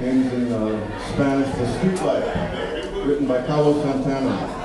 means in uh, Spanish, the street light, written by Carlos Santana.